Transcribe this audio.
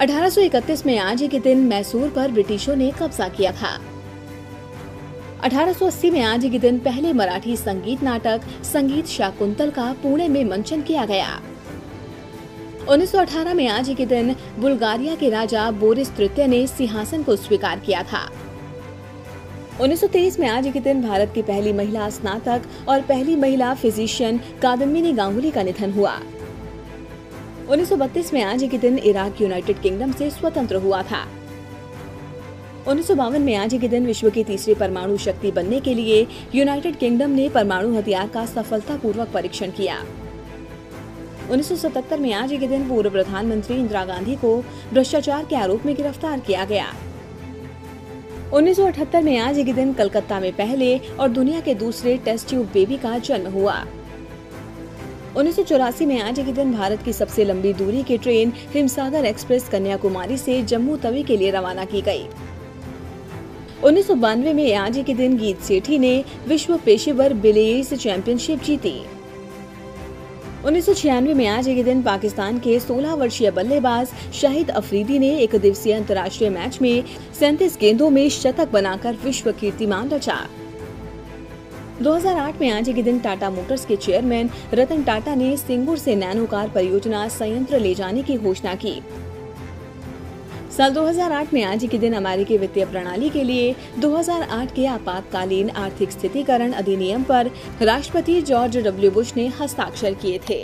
1831 में आज ही के दिन मैसूर पर ब्रिटिशों ने कब्जा किया था। 1880 में आज ही के दिन पहले मराठी संगीत नाटक संगीत शाकुंतल का पुणे में मंचन किया गया। 1918 में आज ही के दिन बुल्गारिया के राजा बोरिस तृतीय ने सिंहासन को स्वीकार किया था। 1923 में आज के दिन भारत की पहली महिला स्नातक और पहली महिला फिजिशियन कादम्बिनी गांगुली का निधन हुआ। 1932 में आज के दिन इराक यूनाइटेड किंगडम से स्वतंत्र हुआ था। उन्नीस सौ बावन में आज के दिन विश्व की तीसरी परमाणु शक्ति बनने के लिए यूनाइटेड किंगडम ने परमाणु हथियार का सफलतापूर्वक परीक्षण किया। 1977 में आज के दिन पूर्व प्रधानमंत्री इंदिरा गांधी को भ्रष्टाचार के आरोप में गिरफ़्तार किया गया। 1978 में आज के दिन कलकत्ता में पहले और दुनिया के दूसरे टेस्ट ट्यूब बेबी का जन्म हुआ। उन्नीस सौ चौरासी में आज के दिन भारत की सबसे लंबी दूरी की ट्रेन हिमसागर एक्सप्रेस कन्याकुमारी से जम्मू तवी के लिए रवाना की गई। उन्नीस सौ बानवे में आज के दिन गीत सेठी ने विश्व पेशेवर बिलियर्ड्स चैंपियनशिप जीती। उन्नीस सौ छियानवे में आज के दिन पाकिस्तान के 16 वर्षीय बल्लेबाज शाहिद अफरीदी ने एक दिवसीय अंतर्राष्ट्रीय मैच में सैंतीस गेंदों में शतक बनाकर विश्व कीर्तिमान रचा। 2008 में आज के दिन टाटा मोटर्स के चेयरमैन रतन टाटा ने सिंगूर से नैनो कार परियोजना संयंत्र ले जाने की घोषणा की। साल 2008 में आज के दिन अमेरिकी वित्तीय प्रणाली के लिए 2008 के आपातकालीन आर्थिक स्थितिकरण अधिनियम पर राष्ट्रपति जॉर्ज डब्ल्यू बुश ने हस्ताक्षर किए थे।